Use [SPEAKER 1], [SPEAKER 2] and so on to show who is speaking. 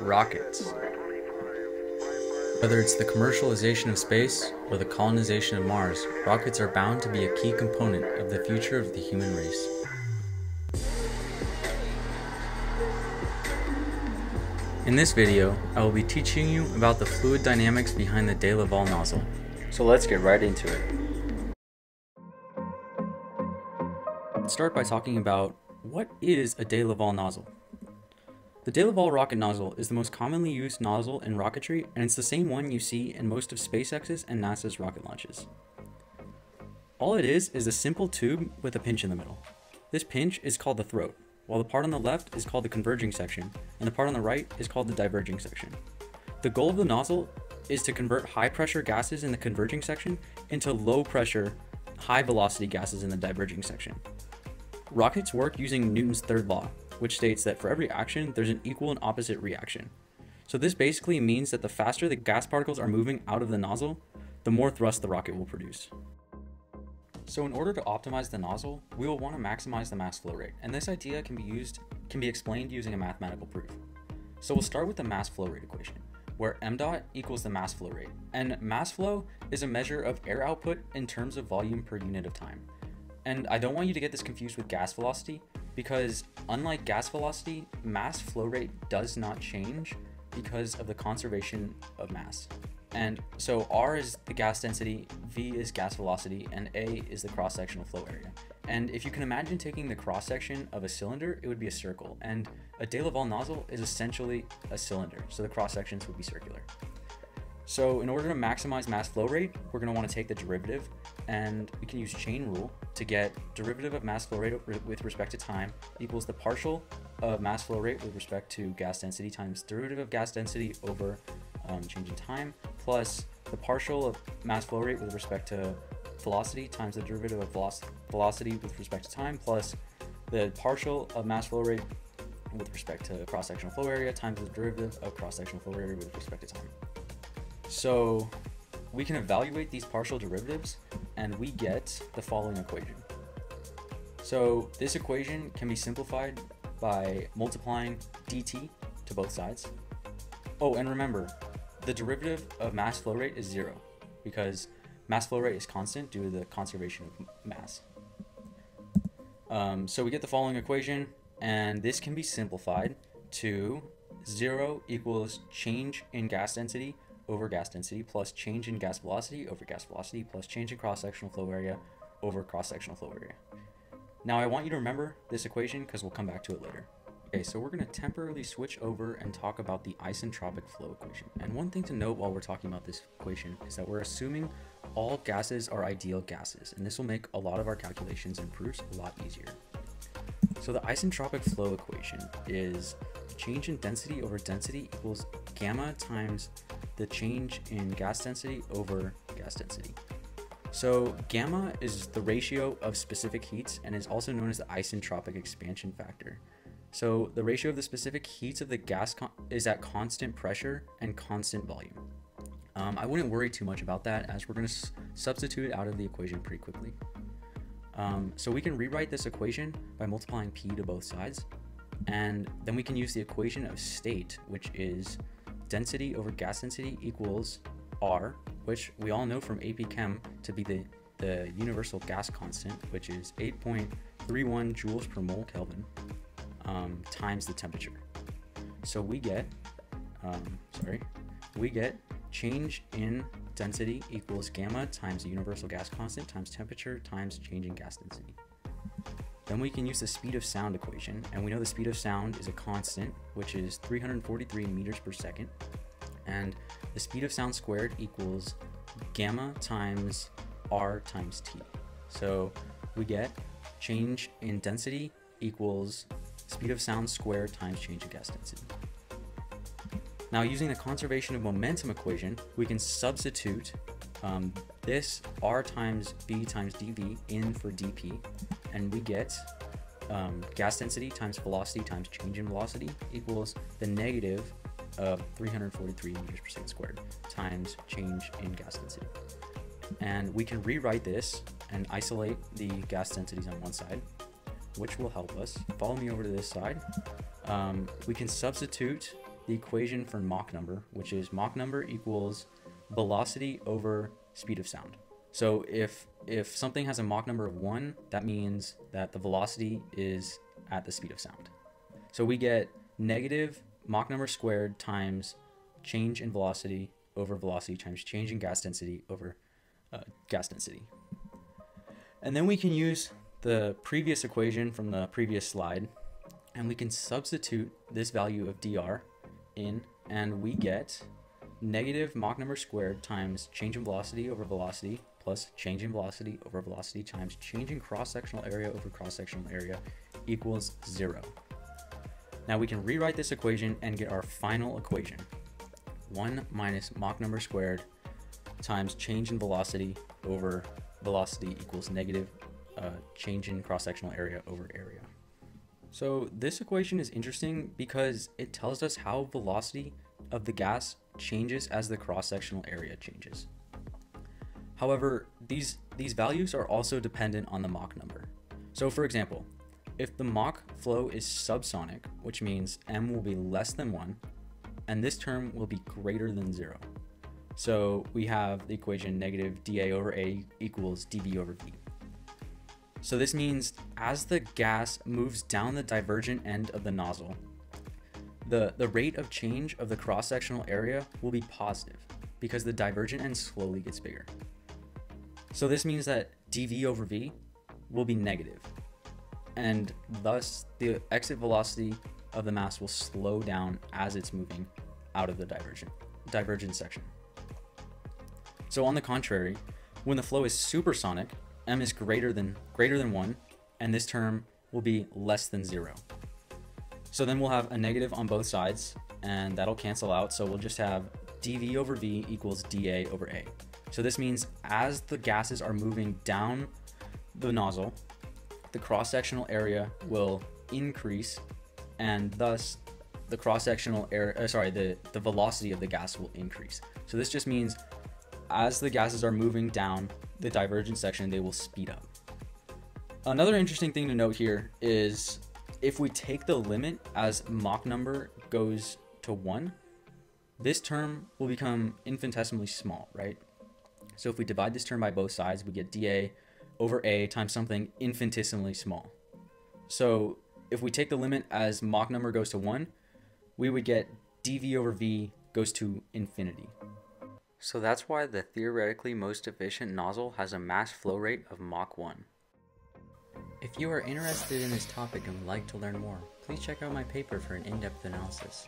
[SPEAKER 1] rockets. Whether it's the commercialization of space or the colonization of Mars, rockets are bound to be a key component of the future of the human race. In this video, I will be teaching you about the fluid dynamics behind the de Laval nozzle. So let's get right into it. Let's start by talking about what is a de Laval nozzle. The De Laval rocket nozzle is the most commonly used nozzle in rocketry, and it's the same one you see in most of SpaceX's and NASA's rocket launches. All it is is a simple tube with a pinch in the middle. This pinch is called the throat, while the part on the left is called the converging section, and the part on the right is called the diverging section. The goal of the nozzle is to convert high pressure gases in the converging section into low pressure, high velocity gases in the diverging section. Rockets work using Newton's third law, which states that for every action, there's an equal and opposite reaction. So this basically means that the faster the gas particles are moving out of the nozzle, the more thrust the rocket will produce. So in order to optimize the nozzle, we will want to maximize the mass flow rate, and this idea can be used can be explained using a mathematical proof. So we'll start with the mass flow rate equation, where m dot equals the mass flow rate, and mass flow is a measure of air output in terms of volume per unit of time. And I don't want you to get this confused with gas velocity, because unlike gas velocity, mass flow rate does not change because of the conservation of mass. And so R is the gas density, V is gas velocity, and A is the cross-sectional flow area. And if you can imagine taking the cross-section of a cylinder, it would be a circle. And a De Laval nozzle is essentially a cylinder, so the cross-sections would be circular. So in order to maximize mass flow rate, we're going to want to take the derivative and we can use chain rule to get derivative of mass flow rate with respect to time equals the partial of mass flow rate with respect to gas density times derivative of gas density over um, change in time plus the partial of mass flow rate with respect to velocity times the derivative of velocity with respect to time plus the partial of mass flow rate with respect to cross-sectional flow area times the derivative of cross-sectional flow area with respect to time. So we can evaluate these partial derivatives and we get the following equation. So this equation can be simplified by multiplying dt to both sides. Oh, and remember, the derivative of mass flow rate is zero because mass flow rate is constant due to the conservation of mass. Um, so we get the following equation, and this can be simplified to zero equals change in gas density over gas density plus change in gas velocity over gas velocity plus change in cross-sectional flow area over cross-sectional flow area. Now I want you to remember this equation because we'll come back to it later. Okay, so we're going to temporarily switch over and talk about the isentropic flow equation. And one thing to note while we're talking about this equation is that we're assuming all gases are ideal gases, and this will make a lot of our calculations and proofs a lot easier. So the isentropic flow equation is change in density over density equals gamma times the change in gas density over gas density. So gamma is the ratio of specific heats and is also known as the isentropic expansion factor. So the ratio of the specific heats of the gas is at constant pressure and constant volume. Um, I wouldn't worry too much about that as we're going to substitute it out of the equation pretty quickly. Um, so we can rewrite this equation by multiplying p to both sides. And then we can use the equation of state, which is density over gas density equals R, which we all know from AP Chem to be the, the universal gas constant, which is 8.31 joules per mole Kelvin um, times the temperature. So we get, um, sorry, we get change in density equals gamma times the universal gas constant times temperature times change in gas density. Then we can use the speed of sound equation, and we know the speed of sound is a constant, which is 343 meters per second. And the speed of sound squared equals gamma times r times t. So we get change in density equals speed of sound squared times change in gas density. Now using the conservation of momentum equation, we can substitute um, this r times v times dv in for dp, and we get um, gas density times velocity times change in velocity equals the negative of 343 meters per second squared times change in gas density. And we can rewrite this and isolate the gas densities on one side, which will help us. Follow me over to this side. Um, we can substitute the equation for Mach number, which is Mach number equals velocity over speed of sound. So if if something has a Mach number of 1, that means that the velocity is at the speed of sound. So we get negative Mach number squared times change in velocity over velocity times change in gas density over uh, gas density. And then we can use the previous equation from the previous slide and we can substitute this value of dr in and we get negative Mach number squared times change in velocity over velocity plus change in velocity over velocity times change in cross-sectional area over cross-sectional area equals zero. Now we can rewrite this equation and get our final equation. 1 minus Mach number squared times change in velocity over velocity equals negative uh, change in cross-sectional area over area. So this equation is interesting because it tells us how velocity of the gas changes as the cross-sectional area changes. However, these, these values are also dependent on the Mach number. So for example, if the Mach flow is subsonic, which means m will be less than 1, and this term will be greater than 0. So we have the equation negative dA over A equals dV over V. So this means as the gas moves down the divergent end of the nozzle, the, the rate of change of the cross-sectional area will be positive because the divergent end slowly gets bigger. So this means that dV over V will be negative, and thus the exit velocity of the mass will slow down as it's moving out of the divergent, divergent section. So on the contrary, when the flow is supersonic, m is greater than greater than 1, and this term will be less than 0. So then we'll have a negative on both sides, and that'll cancel out, so we'll just have dV over V equals dA over A. So this means as the gases are moving down the nozzle, the cross-sectional area will increase, and thus the cross-sectional area, uh, sorry, the, the velocity of the gas will increase. So this just means as the gases are moving down the divergent section, they will speed up. Another interesting thing to note here is if we take the limit as Mach number goes to 1, this term will become infinitesimally small, right? So if we divide this term by both sides, we get dA over A times something infinitesimally small. So if we take the limit as Mach number goes to 1, we would get dV over V goes to infinity. So that's why the theoretically most efficient nozzle has a mass flow rate of Mach 1. If you are interested in this topic and would like to learn more, please check out my paper for an in-depth analysis.